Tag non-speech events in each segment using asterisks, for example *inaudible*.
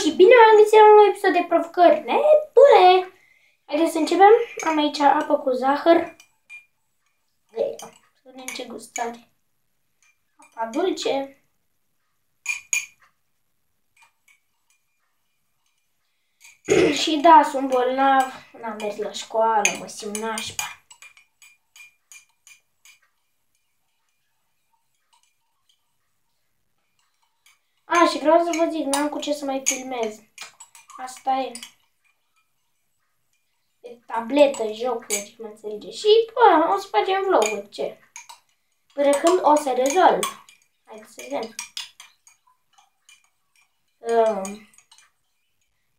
Și bine am găsit la un nou episod de provocări nebune! Haideți să începem. Am aici apă cu zahăr. Să vedem ce gust are. Apa dulce. *clears throat* Și da, sunt bolnav, n-am mers la școală, mă simt nașpa. Și vreau să vă zic, n-am cu ce să mai filmez. Asta e. E tabletă, jocuri, mă înțelege. Și, bă, o să facem vlog ce? Până când o să rezolv. Hai să vedem. Um.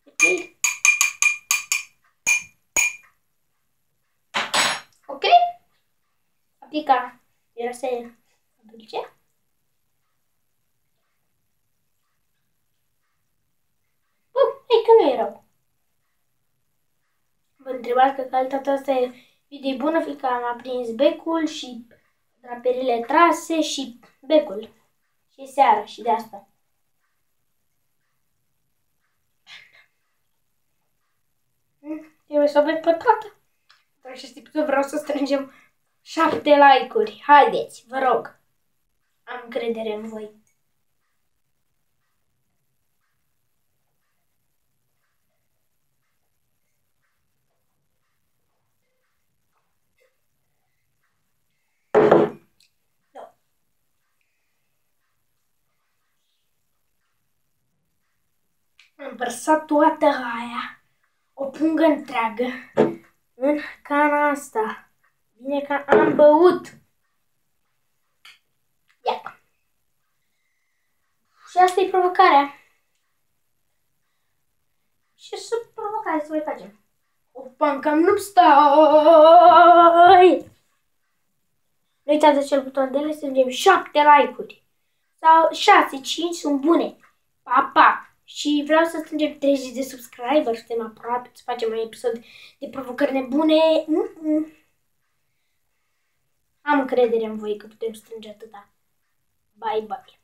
Ok. Ok? Aplica. Era să dulce. că nu e rău. Vă întrebați că calitatea asta e video bună, fiindcă am aprins becul și draperile trase și becul. Și seara și de asta. Hmm, trebuie să o pe toată. Dar și vreau să strângem șapte like-uri. Haideți, vă rog. Am credere în voi. Am vărsat toată aia, o pungă întreagă, în cana asta. Bine că am băut. Ia. Și asta e provocarea. Și să provocare să mai facem. O pancă nu stai! Nu uitați de cel buton de le strângem 7 like-uri. Sau 6, 5 sunt bune. Pa, pa! Și vreau să strângem 30 de subscriberi, suntem aproape să facem un episod de provocări nebune. Am încredere în voi că putem strânge atâta. Bye, bye!